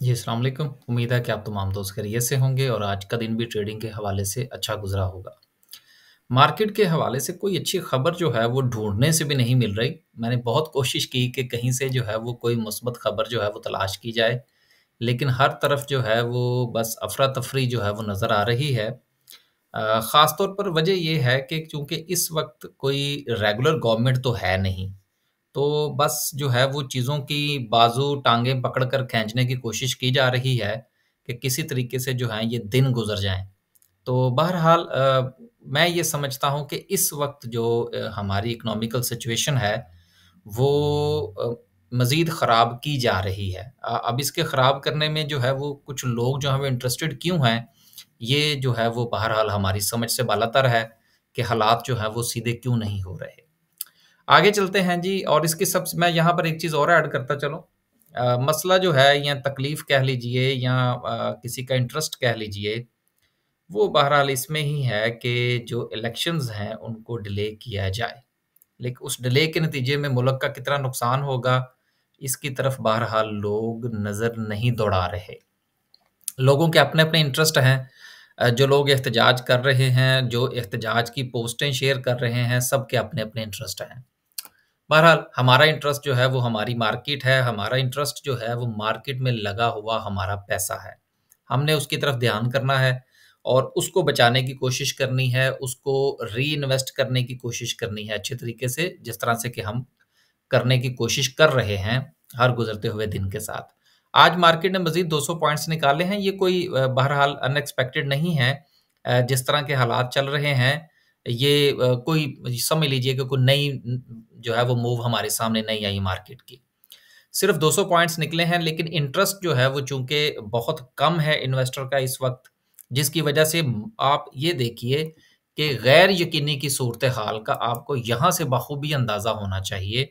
जी, वालेकुम। उम्मीद है कि आप तमाम दोस्त खैरियत से होंगे और आज का दिन भी ट्रेडिंग के हवाले से अच्छा गुज़रा होगा। मार्केट के हवाले से कोई अच्छी खबर जो है वो ढूँढने से भी नहीं मिल रही। मैंने बहुत कोशिश की कि कहीं से जो है वो कोई मुस्बत खबर जो है वो तलाश की जाए, लेकिन हर तरफ़ जो है वो बस अफ़रा-तफ़री जो है वो नज़र आ रही है। ख़ास तौर पर वजह यह है कि चूँकि इस वक़्त कोई रेगुलर गवर्नमेंट तो है नहीं। तो बस जो है वो चीज़ों की बाज़ू टाँगें पकड़ कर खींचने की कोशिश की जा रही है कि किसी तरीके से जो है ये दिन गुज़र जाएँ। तो बहरहाल मैं ये समझता हूँ कि इस वक़्त जो हमारी इकोनॉमिकल सिचुएशन है, वो मज़ीद ख़राब की जा रही है। अब इसके ख़राब करने में जो है वो कुछ लोग जो हैं वो इंटरेस्टेड क्यों हैं? ये जो है वो बहरहाल हमारी समझ से बालातर है कि हालात जो हैं वो सीधे क्यों नहीं हो रहे। आगे चलते हैं जी और इसकी सब मैं यहाँ पर एक चीज़ और ऐड करता चलो अ, मसला जो है या तकलीफ़ कह लीजिए या अ, किसी का इंटरेस्ट कह लीजिए, वो बहरहाल इसमें ही है कि जो इलेक्शंस हैं उनको डिले किया जाए। लेकिन उस डिले के नतीजे में मुल्क का कितना नुकसान होगा, इसकी तरफ़ बहरहाल लोग नज़र नहीं दौड़ा रहे। लोगों के अपने-अपने इंटरेस्ट हैं। जो लोग एहतजाज कर रहे हैं, जो एहतजाज की पोस्टें शेयर कर रहे हैं, सबके अपने-अपने इंटरेस्ट हैं। बहरहाल हमारा इंटरेस्ट जो है वो हमारी मार्केट है, हमारा इंटरेस्ट जो है वो मार्केट में लगा हुआ हमारा पैसा है। हमने उसकी तरफ़ ध्यान करना है और उसको बचाने की कोशिश करनी है, उसको री इन्वेस्ट करने की कोशिश करनी है अच्छे तरीके से, जिस तरह से कि हम करने की कोशिश कर रहे हैं, हर गुज़रते हुए दिन के साथ। आज मार्केट ने मज़ीद 200 पॉइंट्स निकाले हैं, ये कोई बहरहाल अनएक्सपेक्टेड नहीं है। जिस तरह के हालात चल रहे हैं, ये कोई समझ लीजिए कि कोई नई जो है वो मूव हमारे सामने नहीं आई मार्केट की। सिर्फ़ 200 पॉइंट्स निकले हैं लेकिन इंटरेस्ट जो है वो चूँकि बहुत कम है इन्वेस्टर का इस वक़्त, जिसकी वजह से आप ये देखिए कि गैर यकीनी की सूरत-ए-हाल का आपको यहाँ से बखूबी अंदाज़ा होना चाहिए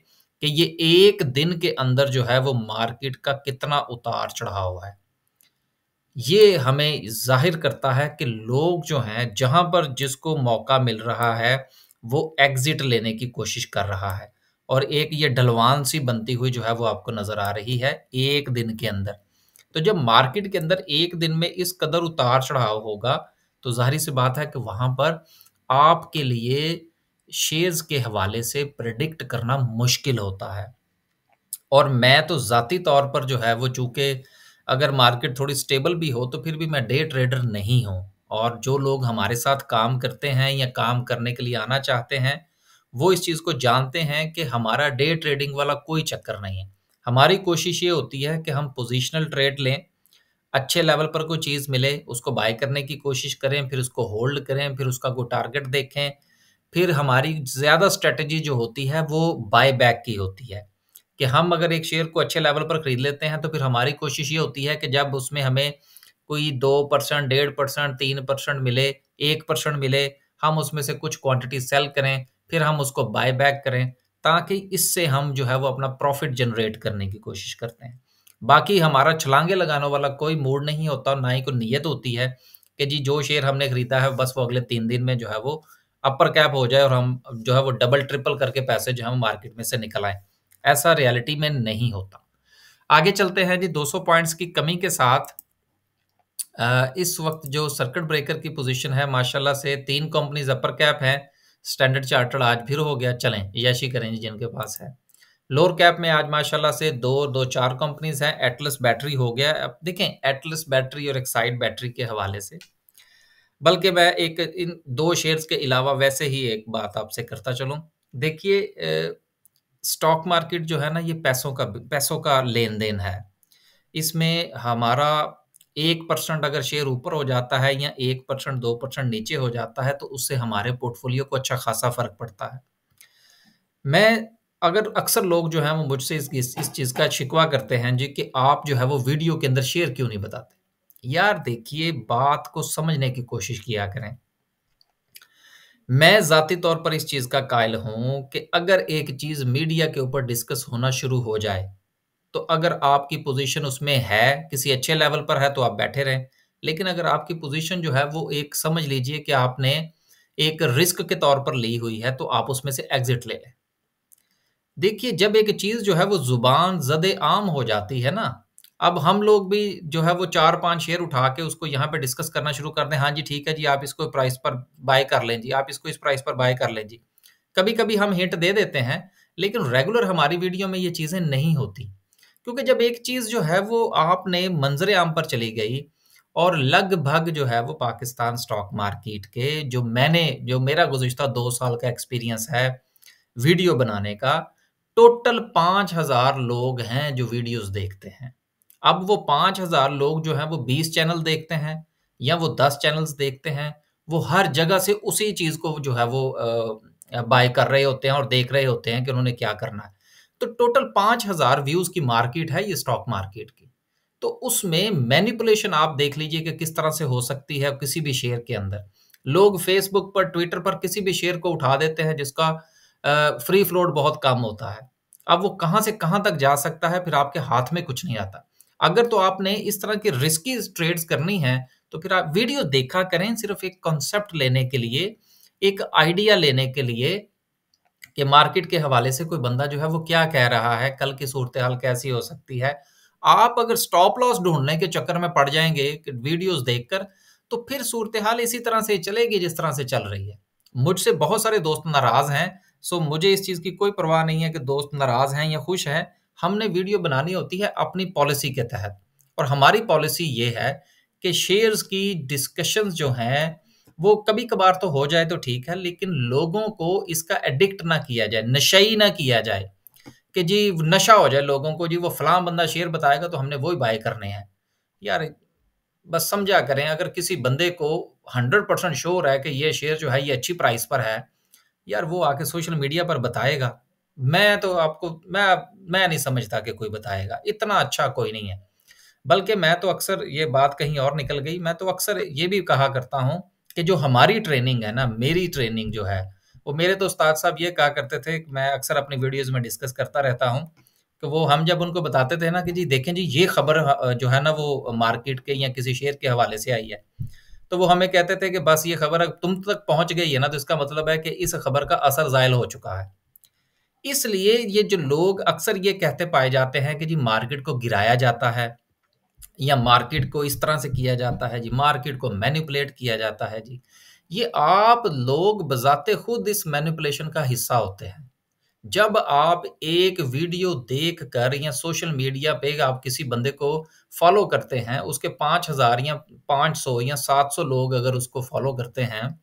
कि ये एक दिन के अंदर जो है वो मार्केट का कितना उतार-चढ़ाव है। ये हमें ज़ाहिर करता है कि लोग जो हैं, जहाँ पर जिसको मौका मिल रहा है, वो एग्ज़िट लेने की कोशिश कर रहा है और एक ये ढलवान-सी बनती हुई जो है वो आपको नज़र आ रही है, एक दिन के अंदर। तो जब मार्केट के अंदर एक दिन में इस कदर उतार-चढ़ाव होगा, तो ज़ाहिर-सी बात है कि वहाँ पर आपके लिए शेयर्स के हवाले से प्रेडिक्ट करना मुश्किल होता है। और मैं तो ज़ाती तौर पर जो है वो चूँकि अगर मार्केट थोड़ी स्टेबल भी हो, तो फिर भी मैं डे ट्रेडर नहीं हूँ और जो लोग हमारे साथ काम करते हैं या काम करने के लिए आना चाहते हैं, वो इस चीज़ को जानते हैं कि हमारा डे ट्रेडिंग वाला कोई चक्कर नहीं है। हमारी कोशिश ये होती है कि हम पोजिशनल ट्रेड लें, अच्छे लेवल पर कोई चीज़ मिले, उसको बाय करने की कोशिश करें, फिर उसको होल्ड करें, फिर उसका कोई टारगेट देखें। फिर हमारी ज़्यादा स्ट्रेटजी जो होती है, वो बाय बैक की होती है, कि हम अगर एक शेयर को अच्छे लेवल पर खरीद लेते हैं, तो फिर हमारी कोशिश ये होती है कि जब उसमें हमें कोई दो परसेंट डेढ़ परसेंट, तीन परसेंट मिले, एक परसेंट मिले, हम उसमें से कुछ क्वांटिटी सेल करें, फिर हम उसको बाय बैक करें, ताकि इससे हम जो है वो अपना प्रॉफ़िट जनरेट करने की कोशिश करते हैं। बाकी हमारा छलांगे लगाने वाला कोई मूड नहीं होता ना ही कोई नीयत होती है कि जी जो शेयर हमने खरीदा है, बस वो अगले तीन दिन में जो है वो अपर कैप हो जाए और हम जो है वो डबल ट्रिपल करके पैसे जो है मार्केट में से निकल आएँ। ऐसा रियलिटी में नहीं होता। आगे चलते हैं जी 200 पॉइंट्स की कमी के साथ इस वक़्त जो सर्किट ब्रेकर की पोज़ीशन है माशाल्लाह से तीन कंपनीज़ अपर कैप हैं। स्टैंडर्ड चार्टर्ड आज फिर हो गया, चलें यशी करें जिनके पास है। लोअर कैप में आज माशाल्लाह से 2 2 4 कंपनीज़ हैं, एटलस बैटरी हो गया। अब देखें एटलस बैटरी और एक्साइड बैटरी के हवाले से बल्कि मैं एक इन दो शेयर्स के अलावा वैसे ही एक बात आपसे करता चलूँ। देखिए स्टॉक मार्केट जो है ना ये पैसों का पैसों का लेन-देन है। इसमें हमारा 1% अगर शेयर ऊपर हो जाता है या 1% 2% नीचे हो जाता है, तो उससे हमारे पोर्टफ़ोलियो को अच्छा खासा फ़र्क पड़ता है। मैं अगर अक्सर लोग जो हैं वो मुझसे इस इस इस चीज़ का शिकवा करते हैं जी कि आप जो है वो वीडियो के अंदर शेयर क्यों नहीं बताते? यार देखिए बात को समझने की कोशिश किया करें। मैं ज़ाती तौर पर इस चीज़ का कायल हूँ कि अगर एक चीज़ मीडिया के ऊपर डिस्कस होना शुरू हो जाए, तो अगर आपकी पोज़ीशन उसमें है, किसी अच्छे लेवल पर है तो आप बैठे रहें। लेकिन अगर आपकी पोज़ीशन जो है वो एक समझ लीजिए कि आपने एक रिस्क के तौर पर ली हुई है, तो आप उसमें से एग्ज़िट ले लें। देखिए जब एक चीज़ जो है वो ज़ुबान ज़द-ए-आम हो जाती है ना, अब हम लोग भी जो है वो चार पाँच शेयर उठा के उसको यहाँ पे डिस्कस करना शुरू कर दें हाँ जी ठीक है जी आप इसको प्राइस पर बाय कर लें जी आप इसको इस प्राइस पर बाय कर लें जी कभी कभी हम हिंट दे देते हैं लेकिन रेगुलर हमारी वीडियो में ये चीज़ें नहीं होती क्योंकि जब एक चीज़ जो है वो आपने मंजर आम पर चली गई और लगभग जो है वो पाकिस्तान स्टॉक मार्केट के, जो मैंने, जो मेरा गुजशत दो साल का एक्सपीरियंस है वीडियो बनाने का, टोटल पाँच हज़ार लोग हैं जो वीडियोस देखते हैं। अब वो पाँच हज़ार लोग जो हैं वो बीस चैनल देखते हैं या वो दस चैनल्स देखते हैं, वो हर जगह से उसी चीज़ को जो है वो बाय कर रहे होते हैं और देख रहे होते हैं कि उन्होंने क्या करना है। तो टोटल पाँच हज़ार व्यूज़ की मार्केट है ये स्टॉक मार्केट की। तो उसमें मैनिपुलेशन आप देख लीजिए कि किस तरह से हो सकती है किसी भी शेयर के अंदर। लोग फेसबुक पर ट्विटर पर किसी भी शेयर को उठा देते हैं जिसका फ्री फ्लोट बहुत कम होता है। अब वो कहाँ से कहाँ तक जा सकता है फिर आपके हाथ में कुछ नहीं आता। अगर तो आपने इस तरह की रिस्की ट्रेड्स करनी है तो फिर आप वीडियो देखा करें सिर्फ़ एक कॉन्सेप्ट लेने के लिए, एक आइडिया लेने के लिए कि मार्केट के हवाले से कोई बंदा जो है वो क्या कह रहा है, कल की सूरत हाल कैसी हो सकती है। आप अगर स्टॉप लॉस ढूँढने के चक्कर में पड़ जाएँगे वीडियोस देखकर तो फिर सूरत हाल इसी तरह से चलेगी जिस तरह से चल रही है। मुझसे बहुत सारे दोस्त नाराज़ हैं सो मुझे इस चीज़ की कोई परवाह नहीं है कि दोस्त नाराज़ हैं या खुश हैं। हमने वीडियो बनानी होती है अपनी पॉलिसी के तहत। और हमारी पॉलिसी ये है कि शेयर्स की डिस्कशंस जो हैं वो कभी कभार तो हो जाए तो ठीक है, लेकिन लोगों को इसका एडिक्ट ना किया जाए, नशई ना किया जाए कि जी नशा हो जाए लोगों को, जी वो फलां बंदा शेयर बताएगा तो हमने वो ही बाय करने हैं। यार बस समझा करें, अगर किसी बंदे को हंड्रेड परसेंट श्योर है कि ये शेयर जो है ये अच्छी प्राइस पर है, यार वो आके सोशल मीडिया पर बताएगा। मैं तो आपको, मैं मैं नहीं समझता कि कोई बताएगा, इतना अच्छा कोई नहीं है। बल्कि मैं तो अक्सर ये बात कहीं और निकल गई, मैं तो अक्सर ये भी कहा करता हूँ कि जो हमारी ट्रेनिंग है ना, मेरी ट्रेनिंग जो है, वो मेरे तो उस्ताद साहब ये कहा करते थे, मैं अक्सर अपनी वीडियोज़ में डिस्कस करता रहता हूँ, कि वो हम जब उनको बताते थे ना कि जी देखें जी, ये खबर जो है ना वो मार्केट के या किसी शेयर के हवाले से आई है तो वो हमें कहते थे कि बस ये खबर तुम तक पहुँच गई है ना तो इसका मतलब है कि इस खबर का असर जायल हो चुका है। इसलिए ये जो लोग अक्सर ये कहते पाए जाते हैं कि जी मार्केट को गिराया जाता है या मार्केट को इस तरह से किया जाता है जी, मार्केट को मैनिपुलेट किया जाता है जी। ये आप लोग बजाते खुद इस मैनिपुलेशन का हिस्सा होते हैं। जब आप एक वीडियो देख कर या सोशल मीडिया पे आप किसी बंदे को फॉलो करते हैं, उसके पाँच हज़ार या पाँच सौ या सात सौ लोग अगर उसको फॉलो करते हैं,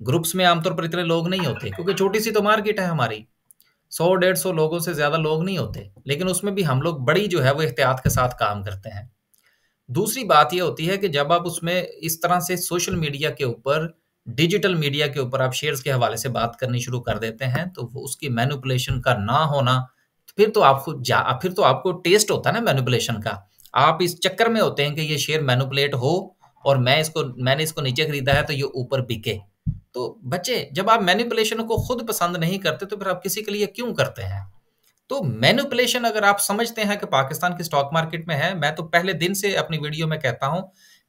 ग्रुप्स में आमतौर पर इतने लोग नहीं होते, क्योंकि छोटी सी तो मार्केट है हमारी। सौ, डेढ़ सौ लोगों से ज़्यादा लोग नहीं होते, लेकिन उसमें भी हम लोग बड़ी जो है वो एहतियात के साथ काम करते हैं। दूसरी बात यह होती है कि जब आप उसमें इस तरह से सोशल मीडिया के ऊपर, डिजिटल मीडिया के ऊपर आप शेयर्स के हवाले से बात करनी शुरू कर देते हैं तो उसकी मैनुपुलेशन का ना होना फिर तो आपको जा, फिर तो आपको टेस्ट होता है ना मैनुपुलेशन का। आप इस चक्कर में होते हैं कि ये शेयर मैनुपुलेट हो और मैं इसको, मैंने इसको नीचे खरीदा है तो ये ऊपर बिके। तो बच्चे, जब आप मैनिपुलेशन को खुद पसंद नहीं करते तो फिर आप किसी के लिए क्यों करते हैं? तो मैनिपुलेशन अगर आप समझते हैं कि पाकिस्तान की स्टॉक मार्केट में है, मैं तो पहले दिन से अपनी वीडियो में कहता हूँ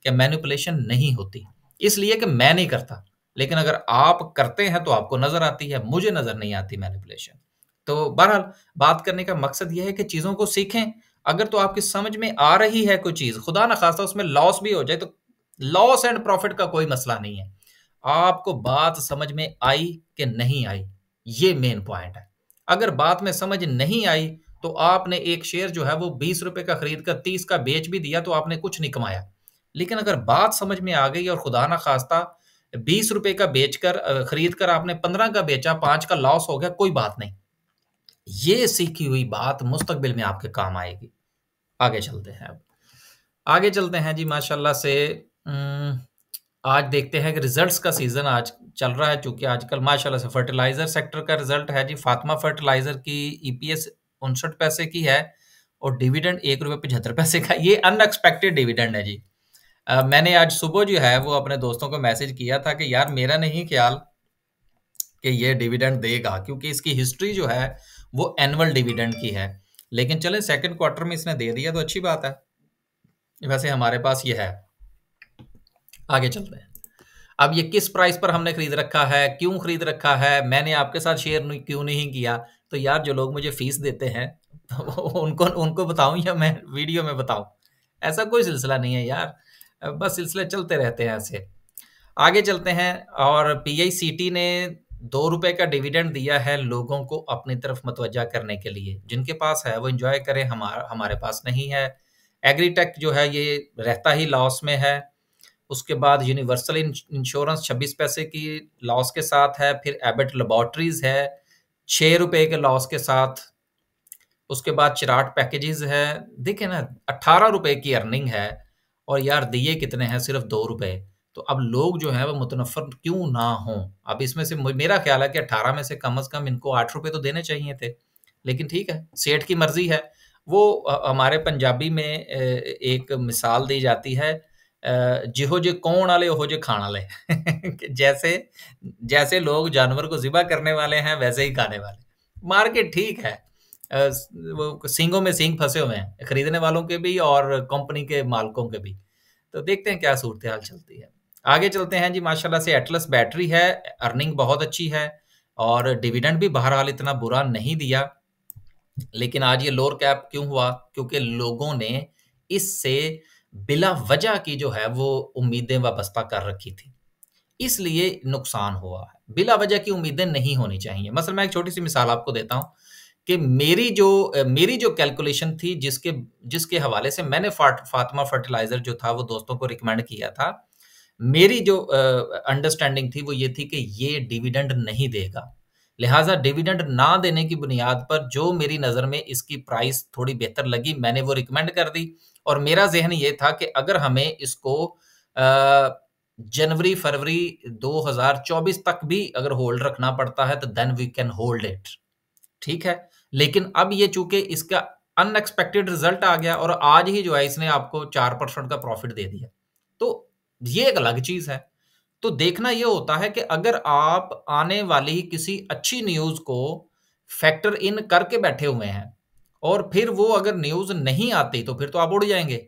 कि मैनिपुलेशन नहीं होती। इसलिए कि मैं नहीं करता। लेकिन अगर आप करते हैं तो आपको नज़र आती है, मुझे नज़र नहीं आती मैनिपुलेशन तो बहरहाल, बात करने का मकसद यह है कि चीज़ों को सीखें। अगर तो आपकी समझ में आ रही है कोई चीज़, खुदा ना खासा उसमें लॉस भी हो जाए तो लॉस एंड प्रॉफिट का कोई मसला नहीं है। आपको बात समझ में आई कि नहीं आई, ये मेन पॉइंट है। अगर बात में समझ नहीं आई तो आपने एक शेयर जो है वो बीस रुपए का खरीद कर तीस का बेच भी दिया तो आपने कुछ नहीं कमाया। लेकिन अगर बात समझ में आ गई और खुदा ना खास्ता, बीस रुपए का बेचकर खरीद कर आपने पंद्रह का बेचा, पाँच का लॉस हो गया, कोई बात नहीं। ये सीखी हुई बात मुस्तकबिल में आपके काम आएगी। आगे चलते हैं अब। आगे चलते हैं जी, माशाल्लाह से आज देखते हैं कि रिजल्ट्स का सीज़न आज चल रहा है चूँकि आजकल माशाल्लाह से फर्टिलाइज़र सेक्टर का रिज़ल्ट है जी। फातिमा फर्टिलाइज़र की ईपीएस उनसठ पैसे की है और डिविडेंड एक रुपये पचहत्तर पैसे का ये अनएक्सपेक्टेड डिविडेंड है जी। आ, मैंने आज सुबह जो है वो अपने दोस्तों को मैसेज किया था कि यार मेरा नहीं ख्याल कि ये डिविडेंड देगा क्योंकि इसकी हिस्ट्री जो है वो एनुअल डिविडेंड की है। लेकिन चले सेकंड क्वार्टर में इसने दे दिया तो अच्छी बात है। वैसे हमारे पास ये है। आगे चलते हैं। अब ये किस प्राइस पर हमने खरीद रखा है, क्यों खरीद रखा है, मैंने आपके साथ शेयर क्यों नहीं किया? तो यार जो लोग मुझे फ़ीस देते हैं तो उनको उनको बताऊँ या मैं वीडियो में बताऊँ? ऐसा कोई सिलसिला नहीं है यार। बस सिलसिले चलते रहते हैं ऐसे। आगे चलते हैं और पीआईसीटी ने दो रुपए का डिविडेंड दिया है लोगों को अपनी तरफ़ मतवजा करने के लिए। जिनके पास है, वो एंजॉय करें, हमारा, हमारे पास नहीं है। एग्रीटेक जो है, ये रहता ही लॉस में है। उसके बाद यूनिवर्सल इंश्योरेंस 26 पैसे की लॉस के साथ है, फिर एबेट लेबॉर्ट्रीज है छः रुपए के लॉस के साथ। उसके बाद चिराट पैकेजेस है देखे ना अट्ठारह रुपए की अर्निंग है, और यार दिए कितने हैं, सिर्फ़ दो रुपए। तो अब लोग जो है वो मुतनफ़र क्यों ना हों? अब इसमें से मेरा ख्याल है कि अट्ठारह में से कम अज़ कम इनको आठ रुपए तो देने चाहिए थे, लेकिन ठीक है, सेठ की मर्ज़ी है। वो हमारे पंजाबी में एक मिसाल दी जाती है जिहो जे कौन वाले हो जे खाने वाले जैसे जैसे लोग जानवर को ज़िबा करने वाले हैं, वैसे ही खाने वाले। मार्केट ठीक है। वो सींगों में सींग फंसे हुए हैं, खरीदने वालों के भी और कंपनी के मालकों के भी। तो देखते हैं क्या सूरत हाल चलती है। आगे चलते हैं जी, माशाल्लाह से एटलस बैटरी है अर्निंग बहुत अच्छी है और डिविडेंड भी बहरहाल इतना बुरा नहीं दिया। लेकिन आज ये लोअर कैप क्यों हुआ? क्योंकि लोगों ने इससे बिला वजह की जो है वो उम्मीदें वाबस्ता कर रखी थी। इसलिए नुकसान हुआ है। बिला वजह की उम्मीदें नहीं होनी चाहिए। मसल, मैं एक छोटी सी मिसाल आपको देता हूँ कि मेरी जो मेरी जो कैलकुलेशन थी जिसके जिसके हवाले से मैंने फातिमा फर्टिलाइज़र जो था वो दोस्तों को रिकमेंड किया था, मेरी जो अंडरस्टैंडिंग थी वो ये थी कि ये डिविडेंड नहीं देगा। लिहाजा डिविडेंड ना देने की बुनियाद पर जो मेरी नज़र में इसकी प्राइस थोड़ी बेहतर लगी, मैंने वो रिकमेंड कर दी। और मेरा जहन ये था कि अगर हमें इसको जनवरी, फरवरी 2024 तक भी अगर होल्ड रखना पड़ता है तो then we can hold it ठीक है? लेकिन अब ये चूँकि इसका अनएक्सपेक्टेड रिज़ल्ट आ गया और आज ही जो है, इसने आपको चार परसेंट का प्रॉफिट दे दिया। तो ये एक अलग चीज़ है। तो देखना यह होता है कि अगर आप आने वाली किसी अच्छी न्यूज़ को फैक्टर इन करके बैठे हुए हैं और फिर वो अगर न्यूज़ नहीं आती तो फिर तो आप उड़ जाएँगे।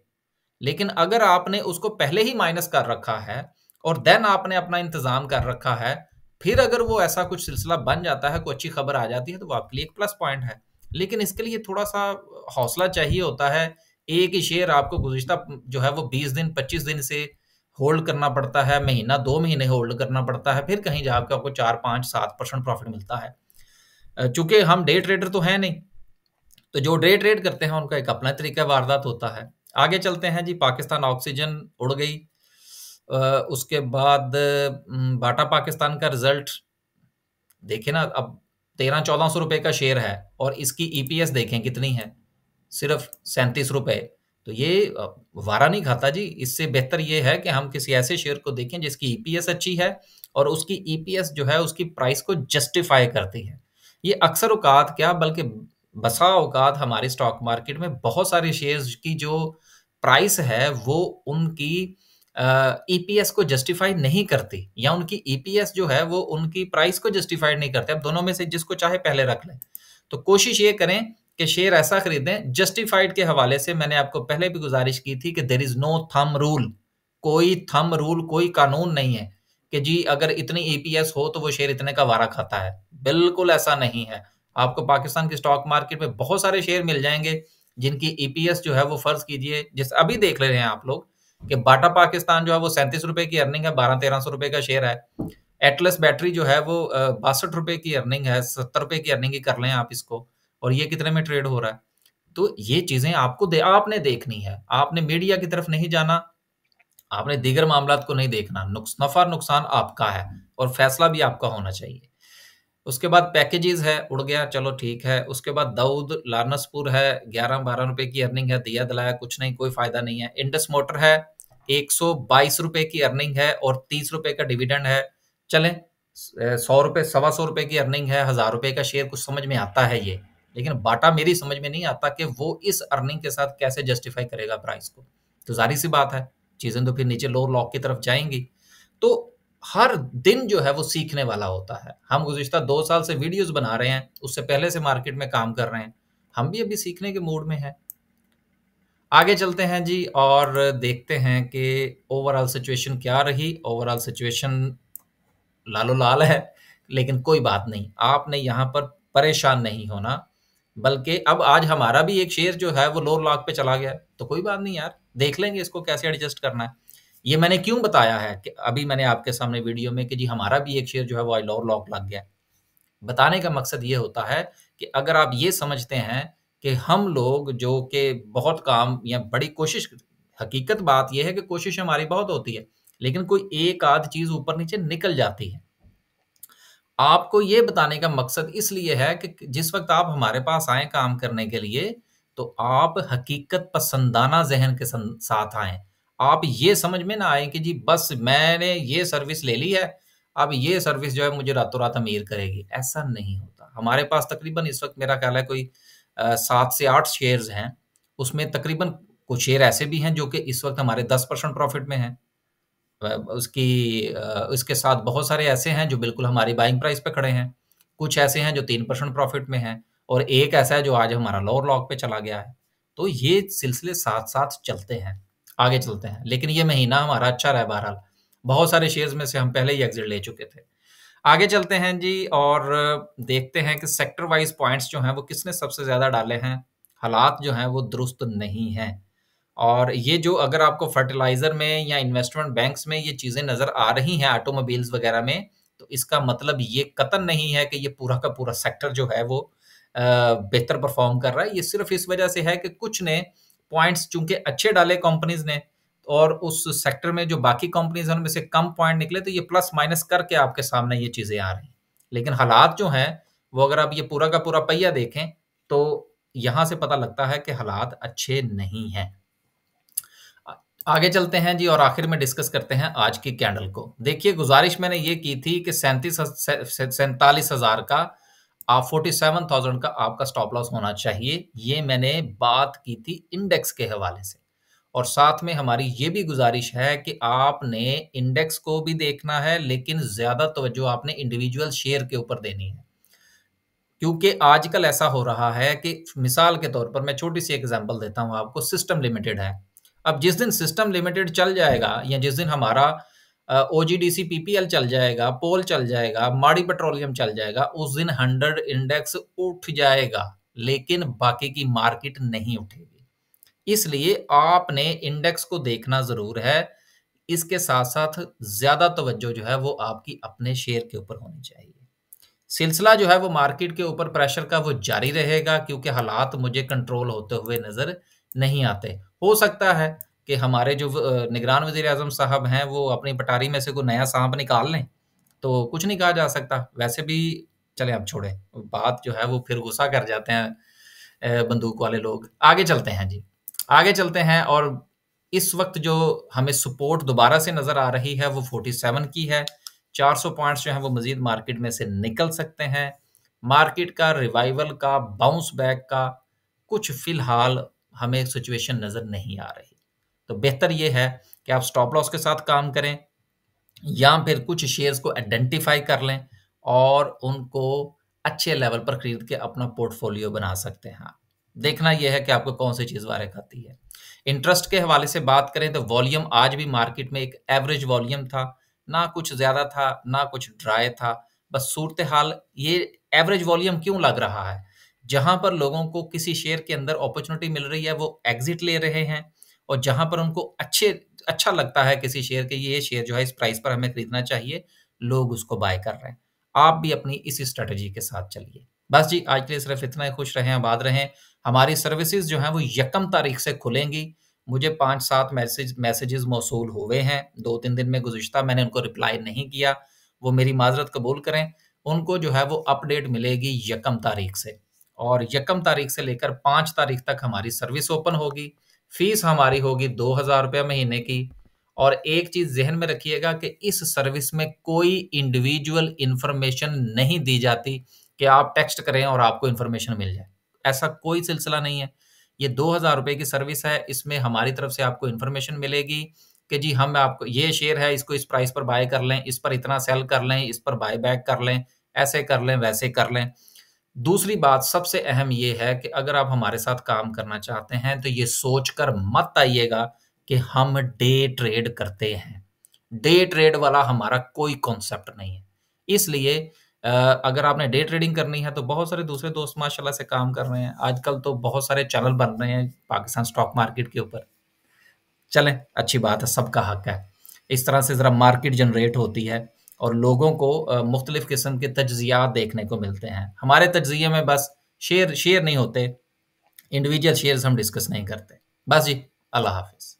लेकिन अगर आपने उसको पहले ही माइनस कर रखा है और देन आपने अपना इंतज़ाम कर रखा है, फिर अगर वो ऐसा कुछ सिलसिला बन जाता है, कोई अच्छी खबर आ जाती है तो वो आपके लिए एक प्लस पॉइंट है। लेकिन इसके लिए थोड़ा सा हौसला चाहिए होता है, एक ही शेयर आपको गुजशत जो है वो बीस दिन, पच्चीस दिन से होल्ड करना पड़ता है, महीना, दो महीने होल्ड करना पड़ता है, फिर कहीं जाकर आपको चार, पाँच, सात परसेंट प्रॉफिट मिलता है। चूँकि हम डे ट्रेडर तो है नहीं तो जो डे ट्रेड करते हैं, उनका एक अपना तरीका वारदात होता है। आगे चलते हैं जी, पाकिस्तान ऑक्सीजन उड़ गई। उसके बाद बाटा पाकिस्तान का रिज़ल्ट देखे ना, अब तेरह, चौदह सौ रुपये का शेयर है, और इसकी ईपीएस देखें कितनी है, सिर्फ़ सैंतीस रुपए। तो ये वारा नहीं खाता जी, इससे बेहतर ये है कि हम किसी ऐसे शेयर को देखें जिसकी ईपीएस अच्छी है और उसकी ईपीएस जो है उसकी प्राइस को जस्टिफाई करती है। ये अक्सर औकात क्या, बल्कि बसा औकात हमारे स्टॉक मार्केट में बहुत सारे शेयर्स की जो प्राइस है वो उनकी ईपीएस को जस्टिफाई नहीं करती या उनकी ईपीएस जो है वो उनकी प्राइस को जस्टिफाइड नहीं करते। अब दोनों में से जिसको चाहे पहले रख लें। तो कोशिश ये करें कि शेयर ऐसा खरीदें जस्टिफाइड के हवाले से मैंने आपको पहले भी गुजारिश की थी कि there is no thumb rule कोई थम रूल कोई कानून नहीं है कि जी, अगर इतनी ईपीएस हो तो वो शेयर इतने का वारा खाता है। बिल्कुल ऐसा नहीं है। आपको पाकिस्तान की स्टॉक मार्केट में बहुत सारे शेयर मिल जाएँगे, जिनकी ईपीएस जो है वो फ़र्ज़ कीजिए, जिस अभी देख ले रहे हैं आप लोग, कि बाटा पाकिस्तान जो है वो सैंतीस रुपए की अर्निंग है, बारह, तेरह सौ रुपए का शेयर है। एटलस बैटरी जो है वो बासठ रुपए की अर्निंग है, सत्तर रुपए की अर्निंग ही कर लें आप इसको। और ये कितने में ट्रेड हो रहा है? तो ये चीज़ें आपको दे, आपने देखनी है। आपने मीडिया की तरफ़ नहीं जाना आपने दीगर मामला को नहीं देखना। नुक्स, नफा नुकसान आपका है और फैसला भी आपका होना चाहिए। उसके बाद पैकेजेस है उड़ गया चलो ठीक है। उसके बाद दाऊद लानसपुर है ग्यारह बारह रुपए की अर्निंग है दिया दिलाया कुछ नहीं कोई फ़ायदा नहीं है। इंडस मोटर है एक सौ बाईस रुपए की अर्निंग है और तीस रुपए का डिविडेंड है। चलें सौ रुपए सवा सौ रुपए की अर्निंग है हज़ार रुपए का शेयर कुछ समझ में आता है ये। लेकिन बाटा मेरी समझ में नहीं आता कि वो इस अर्निंग के साथ कैसे जस्टिफाई करेगा प्राइस को। तो जारी सी बात है, चीज़ें तो फिर नीचे लोअर लॉक की तरफ़ जाएँगी। तो हर दिन जो है वो सीखने वाला होता है। हम गुजशत दो साल से वीडियोस बना रहे हैं, उससे पहले से मार्केट में काम कर रहे हैं। हम भी अभी सीखने के मूड में हैं। आगे चलते हैं जी और देखते हैं कि ओवरऑल सिचुएशन क्या रही। ओवरऑल सिचुएशन लालो लाल है, लेकिन कोई बात नहीं। आपने यहाँ पर परेशान नहीं होना। बल्कि अब आज हमारा भी एक शेयर जो है, वो लोअर लॉक पे चला गया तो कोई बात नहीं यार, देख लेंगे इसको कैसे एडजस्ट करना है। ये मैंने क्यों बताया है कि अभी मैंने आपके सामने वीडियो में कि जी हमारा भी एक शेयर जो है, वो लोअर लॉक लग गया बताने का मकसद ये होता है कि अगर आप ये समझते हैं कि हम लोग जो कि बहुत काम या बड़ी कोशिश, हकीकत बात यह है कि कोशिश हमारी बहुत होती है, लेकिन कोई एक आध चीज़ ऊपर नीचे निकल जाती है। आपको ये बताने का मकसद इसलिए है कि जिस वक्त आप हमारे पास आए काम करने के लिए तो आप हकीकत पसंदाना जहन के साथ आए। आप ये समझ में ना आए कि जी, बस मैंने ये सर्विस ले ली है, अब ये सर्विस जो है मुझे रातों रात अमीर करेगी। ऐसा नहीं होता। हमारे पास तकरीबन इस वक्त मेरा ख्याल है कोई सात से आठ शेयर्स हैं। उसमें तकरीबन कुछ शेयर ऐसे भी हैं जो कि इस वक्त हमारे दस परसेंट प्रॉफिट में हैं। उसकी उसके साथ बहुत सारे ऐसे हैं जो बिल्कुल हमारी बाइंग प्राइस पे खड़े हैं। कुछ ऐसे हैं जो तीन परसेंट प्रॉफिट में हैं और एक ऐसा है जो आज हमारा लोअर लॉक पे चला गया है। तो ये सिलसिले साथ साथ चलते हैं, आगे चलते हैं। लेकिन ये महीना हमारा अच्छा रहा बहरहाल। बहुत सारे शेयर्स में से हम पहले ही एग्जिट ले चुके थे। आगे चलते हैं जी और देखते हैं कि सेक्टर वाइज पॉइंट्स जो हैं वो किसने सबसे ज़्यादा डाले हैं। हालात जो हैं वो दुरुस्त नहीं हैं। और ये जो अगर आपको फर्टिलाइज़र में या इन्वेस्टमेंट बैंक्स में ये चीज़ें नज़र आ रही हैं ऑटोमोबाइल्स वगैरह में तो इसका मतलब ये कतन नहीं है कि ये पूरा का पूरा सेक्टर जो है वो बेहतर परफॉर्म कर रहा है। ये सिर्फ़ इस वजह से है कि कुछ ने पॉइंट्स चूँकि अच्छे डाले कंपनीज़ ने और उस सेक्टर में जो बाकी कंपनीज़ हैं, उनमें से कम पॉइंट निकले तो ये प्लस माइनस करके आपके सामने ये चीज़ें आ रही लेकिन हालात जो हैं, वो अगर आप ये पूरा का पूरा पहिया देखें तो यहाँ से पता लगता है कि हालात अच्छे नहीं हैं। आगे चलते हैं जी और आखिर में डिस्कस करते हैं आज की कैंडल को। देखिए, गुजारिश मैंने ये की थी कि सैंतीस सैंतालीस हज़ार का आप फोर्टी सेवन थाउज़ेंड का आपका स्टॉप लॉस होना चाहिए, ये मैंने बात की थी इंडेक्स के हवाले से। और साथ में हमारी ये भी गुजारिश है कि आपने इंडेक्स को भी देखना है, लेकिन ज़्यादा तवज्जो आपने इंडिविजुअल शेयर के ऊपर देनी है। क्योंकि आजकल ऐसा हो रहा है कि मिसाल के तौर पर मैं छोटी सी एग्जांपल देता हूँ आपको सिस्टम लिमिटेड है। अब जिस दिन सिस्टम लिमिटेड चल जाएगा या जिस दिन हमारा ओ जी डी सी पीपीएल चल जाएगा, पोल चल जाएगा, माड़ी पेट्रोलियम चल जाएगा, उस दिन हंड्रेड इंडेक्स उठ जाएगा, लेकिन बाकी की मार्केट नहीं उठेगी। इसलिए आपने इंडेक्स को देखना ज़रूर है। इसके साथ साथ ज़्यादा तवज्जो जो है वो आपकी अपने शेयर के ऊपर होनी चाहिए। सिलसिला जो है वो मार्केट के ऊपर प्रेशर का वो जारी रहेगा, क्योंकि हालात मुझे कंट्रोल होते हुए नज़र नहीं आते। हो सकता है कि हमारे जो निगरान वज़ीर आज़म साहब हैं, वो अपनी पटारी में से कोई नया सांप निकाल लें तो कुछ नहीं कहा जा सकता। वैसे भी, चले अब छोड़े। बात जो है, वो फिर गुस्सा कर जाते हैं बंदूक वाले लोग। आगे चलते हैं जी। आगे चलते हैं और इस वक्त जो हमें सपोर्ट दोबारा से नज़र आ रही है, वो 47 की है। 400 पॉइंट्स जो है, वो मजीद मार्केट में से निकल सकते हैं। मार्केट का रिवाइवल का, बाउंस बैक का कुछ फ़िलहाल हमें एक सिचुएशन नज़र नहीं आ रही। तो बेहतर ये है कि आप स्टॉप लॉस के साथ काम करें या फिर कुछ शेयर्स को आइडेंटिफाई कर लें और उनको अच्छे लेवल पर खरीद के अपना पोर्टफोलियो बना सकते हैं देखना यह है कि आपको कौन सी चीज़ वारे खाती है। इंटरेस्ट के हवाले से बात करें तो वॉल्यूम आज भी मार्केट में एक एवरेज वॉल्यूम था, ना कुछ ज़्यादा था, ना कुछ ड्राई था। बस सूरत हाल ये एवरेज वॉल्यूम क्यों लग रहा है? जहाँ पर लोगों को किसी शेयर के अंदर अपॉर्चुनिटी मिल रही है, वो एग्जिट ले रहे हैं और जहाँ पर उनको अच्छे अच्छा लगता है किसी शेयर के, ये शेयर जो है इस प्राइस पर हमें खरीदना चाहिए, लोग उसको बाय कर रहे हैं। आप भी अपनी इसी स्ट्रेटजी के साथ चलिए। बस जी, आज के लिए सिर्फ़ इतना ही। खुश रहें, आबाद रहें। हमारी सर्विसेज़ जो हैं वो यकम तारीख से खुलेंगी। मुझे पाँच, सात मैसेज मैसेजेस मौसू हुए हैं। दो, तीन दिन में गुजशत मैंने उनको रिप्लाई नहीं किया। वो मेरी माजरत कबूल करें। उनको जो है वो अपडेट मिलेगी यकम तारीख से। और यकम तारीख से लेकर पाँच तारीख तक हमारी सर्विस ओपन होगी। फ़ीस हमारी होगी दो हज़ार रुपये महीने की। और एक चीज़ जहन में रखिएगा कि इस सर्विस में कोई इंडिविजुअल इंफॉर्मेशन नहीं दी जाती कि आप टेक्स्ट करें और आपको इन्फॉर्मेशन मिल जाए। ऐसा कोई सिलसिला नहीं है। ये दो हज़ार रुपए की सर्विस है, इसमें हमारी तरफ़ से आपको इन्फॉर्मेशन मिलेगी कि जी हम आपको, ये शेयर है, इसको इस प्राइस पर बाय कर लें, इस पर इतना सेल कर लें, इस पर बाय बैक कर लें, ऐसे कर लें, वैसे कर लें। दूसरी बात सबसे अहम ये है कि अगर आप हमारे साथ काम करना चाहते हैं तो ये सोचकर मत आइएगा कि हम डे ट्रेड करते हैं। डे ट्रेड वाला हमारा कोई कॉन्सेप्ट नहीं है। इसलिए अगर आपने डे ट्रेडिंग करनी है तो बहुत सारे दूसरे दोस्त माशाल्लाह से काम कर रहे हैं। आजकल तो बहुत सारे चैनल बन रहे हैं पाकिस्तान स्टॉक मार्केट के ऊपर। चलें, अच्छी बात है, सबका हक है। इस तरह से ज़रा मार्केट जनरेट होती है। और लोगों को मुख्तलिफ़ किस्म के तज्जियात देखने को मिलते हैं। हमारे तज्जिए में बस शेयर शेयर नहीं होते। इंडिविजुअल शेयर्स हम डिस्कस नहीं करते। बस जी, अल्लाह हाफिज़।